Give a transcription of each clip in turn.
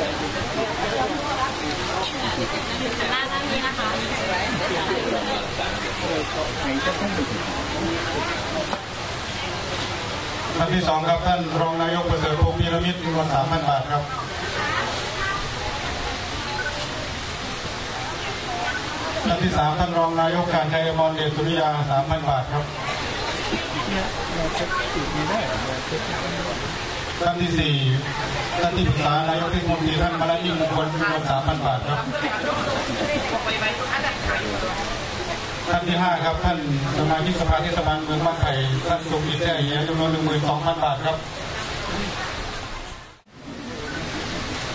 ด้านนี้นะคะท่านที่สองครับท่านรองนายกประเสริฐพงษ์พีรมิตรจำนวนสามพันบาทครับท่านที่สามท่านรองนายกการชัยอมรเดชสุริยาสามพันบาทครับ ท่านที่สี่ท่านที่ปรึกษานายกเทศมนตรีท่านมาลายิ่งมงคลจำนวนสามพันบาทครับ ท่านที่ห้าครับ ท่านสมาชิกสภาเทศบาลเมืองบ้านไผ่ท่านสมจิตแจ้เหียจำนวนหนึ่งหมื่นสองพันบาทครับ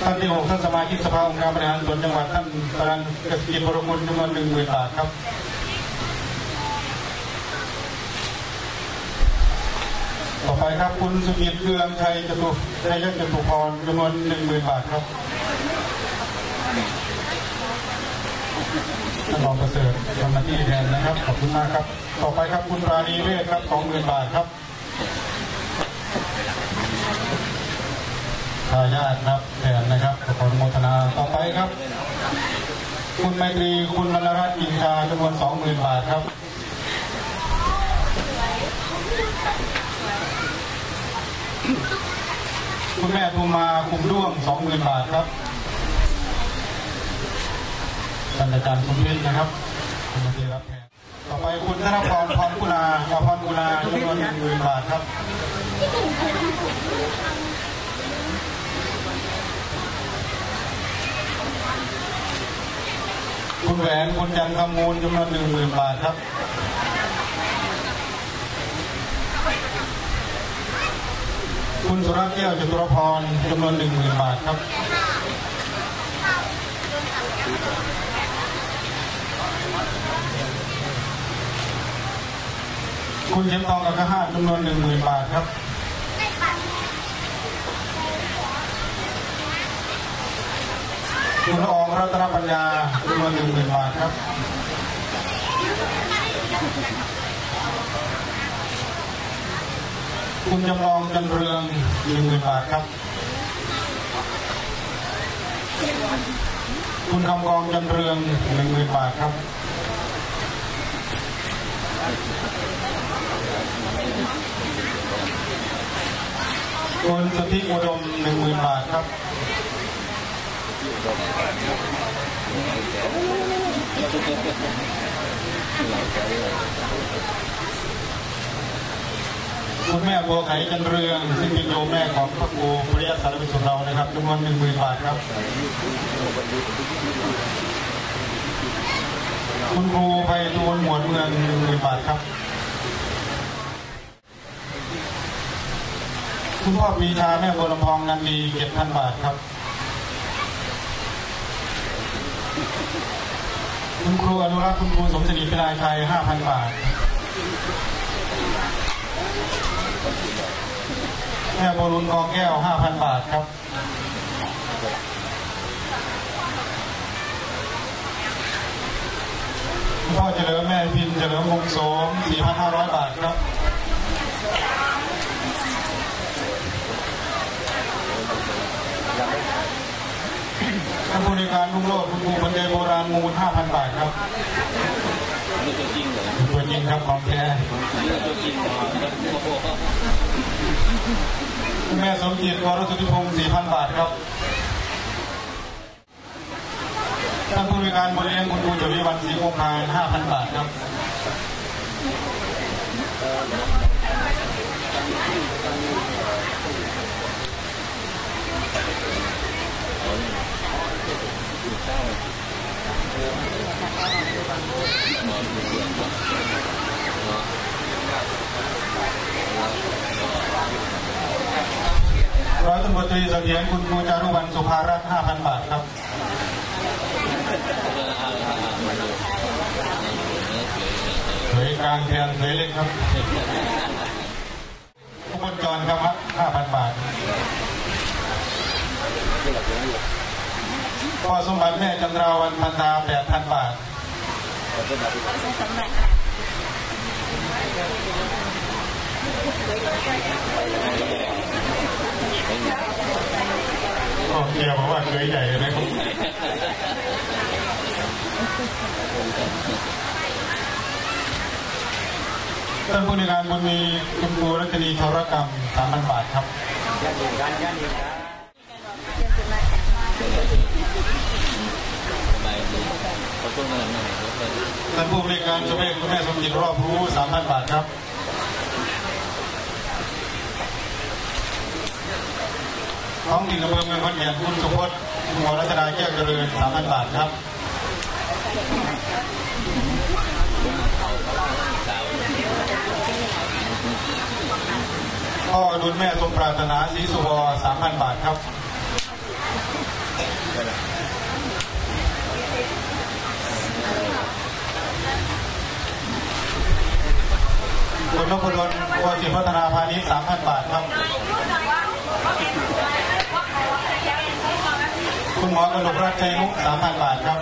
ท่านที่หกท่านสมาชิกสภาองค์การบริหารส่วนจังหวัดท่านประธานเกษตรบรกุลจำนวนหนึ่งหมื่นบาทครับ ต่ครับ คุณสุจิตเกืองชัยจตุชัยจตุพรจำนวนหนึ่งหมื่นบาทครับท่านรองประเสริฐทำหน้าที่แทนนะครับ ขอบคุณมากครับ ต่อไปครับคุณราณีเวทครับสองหมื่นบาทครับทายาทครับแทนนะครับขออนุโมทนาต่อไปครับ คุณไมตรีคุณมรรัตน์อินทราจำนวนสองหมื่นบาทครับ คุณแม่ภูมาคุมด้วงสองหมื่นบาทครับท่านอาจารย์สมพินนะครับคุณมาที่รับแทนต่อไปคุณธนพรพรกุณาพรกุณาจำนวนหนึ่งหมื่นบาทครับคุณแหวนคุณจันทร์คำมูลจำนวนหนึ่งหมื่นบาทครับ คุณสุรัตน์แก้วจตุรพรจำนวนหนึ่งหมื่นบาทครับคุณเข็มทองกับกระห้าจำนวนหนึ่งหมื่นบาทครับ คุณอองรัตนปัญญาจำนวนหนึ่งหมื่นบาทครับ คุณจำลองจันเรืองหนึ่งหมื่นบาทครับ คุณคำกองจันเรืองหนึ่งหมื่นบาทครับ คุณสติอุดมหนึ่งหมื่นบาทครับ คุณแม่บัวไข่จันเรือง ซึ่งเป็นโยมแม่ของพระครูปริยัติสารวิสุทธิ์เรานะครับจำนวนหนึ่งหมื่นบาทครับ คุณครูไพฑูรย์หมวดเมืองหนึ่งหมื่นบาทครับ คุณพ่อปีชาแม่บัวลำพองนันดีเจ็ดพันบาทครับ คุณครูอนุรักษ์คุณครูสมศรีพิลายชัยห้าพันบาท แม่บรุณกองแก้วห้าพันบาทครับคุณพ่อเฉลิมแม่พินเฉลิมวงศ์โสมสี่พันห้าร้อยบาทครับท่านผู้ในวยการลุงโลดคุณครูบรรยายโบราณมูล5,000บาทครับนี่ตัวจริงเหรอตัวจริงครับของแท้ตัวจริงเหรอโอ้โห คุณแม่สมเกียรติวรสุทธิพงศ์4,000 บาทครับ ท่านผู้บริการบริเลี้ยงคุณครูจวิวันศรีโมคาร5,000 บาทครับ ร้อยตำรวจตรีเสถียรคุณครูจารุวรรณสุภารัตน์5,000บาทครับเผยกลางแทนเผยเล็กครับทุกคนจรครับ5,000บาทพ่อสมบัติแม่จันทราวันพันดา8,000บาทค ก็ เกียร์บอกว่าเคยใหญ่เลยนะครับท่านผู้ในวยการบุญมีคุณครูรัชนีธรกรรมสามพันบาทครับสบายดีเขาช่วงนั้นไม่เขาเป็นท่านผู้บริการสมเด็จคุณแม่สมจิตรอบรู้สามพันบาทครับ ท้องถิ่นอำเภอเมืองขอนแก่นคุณสุพจน์หมอรัตนาแก้วเจริญสามพันบาทครับพ่ออดุลแม่สมปรารถนาศรีสุวรสามพันบาทครับคุณนพดลโคจิพัฒนาพาณิชย์สามพันบาทครับ คุณหมอกระดกรัตน์ชัยนุสามพันบาทครับ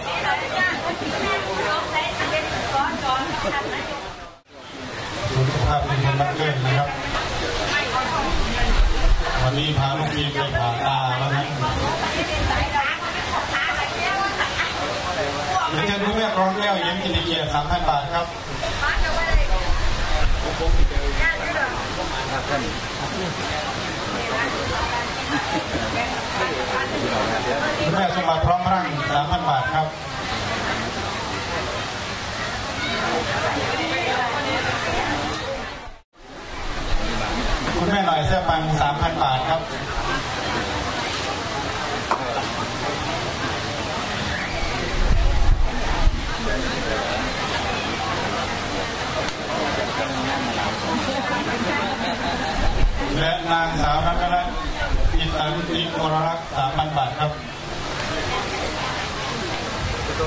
สุขภาพเป็นคนบ้านเกินนะครับ วันนี้พาลูกพีไปผ่าตาแล้วนะเดี๋ยวจะดูแม่กรองแก้วยี่ยมกินเกียรติสามพันบาทครับคุณแม่สมบัติพร้อมรั่งสามพันบาทครับ คุณแม่หน่อยเสื้อปังสามพันบาทครับ และนางสาวรัตนอินตันติโมรรักษ์สามพันบาทครับ ค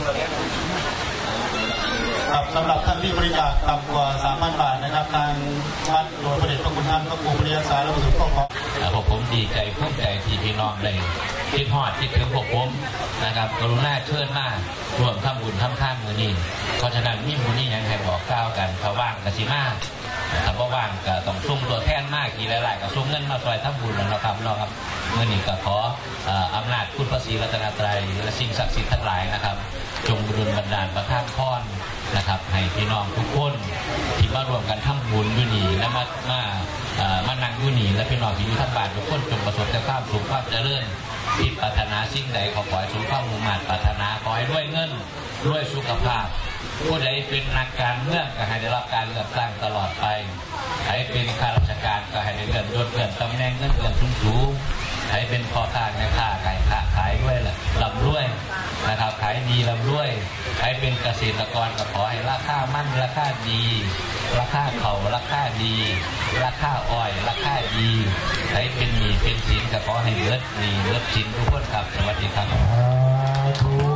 รับสำหรับท่านที่บริจาคต่ำกว่า3,000 บาทนะครับ ทางวัดโดยพระเดชพระคุณท่านพระครูปริยสารและประสุขก็ขอ พวกผมดีใจภูมิใจที่พี่น้องได้คิดฮอดคิดถึงพวกผมนะครับ กรุณาเชิญมารวมทำบุญทำท่านมือนี้เพราะฉะนั้นมีมูนี้ยังให้บอกกล่าวกันเขาว่างกสิมาถ้าบ่ว่างก็ต้องซุ่มตัวแทนมากกี่หลายๆก็ซุ่มเงินมาซอยทำบุญนะครับเนาะครับเมื่อนี้ก็ขออำนาจคุณพระศรีรัตนตรัยและสิ่งศักดิ์สิทธิ์ทั้งหลายนะครับ จงบุญบันดาลประทานพรนะครับให้พี่น้องทุกคนที่มารวมกันทำบุญอยู่นี่และมามา มานั่งอยู่นี่และพี่น้องที่อยู่ทั้งบ้านทุกคนจงประสบแต่ความสุขความเจริญที่ปรารถนาสิ่งใดขอขอให้สมความมุ่งมั่นปรารถนาขอให้ด้วยเงินด้วยสุขภาพผู้ใดเป็นนักการเมืองก็ให้ได้รับการเลือกตั้งตลอดไปใครเป็นข้าราชการก็ให้ได้เลื่อนยศเลื่อนตำแหน่งเงินเดือนสูงๆใครเป็นพ่อค้าแม่ค้าขายค้าขายด้วยแหละร่ำรวย นะครับขายดีร่ำรวยใครเป็นเกษตรกรก็ขอให้ราคามั่นราคาดี ราคาเขาราคาดี ราคาอ้อย ราคาดีใครเป็นหนี้เป็นสินก็ขอให้เลิศหนี้เลิศสินทุกคนครับสวัสดีครับ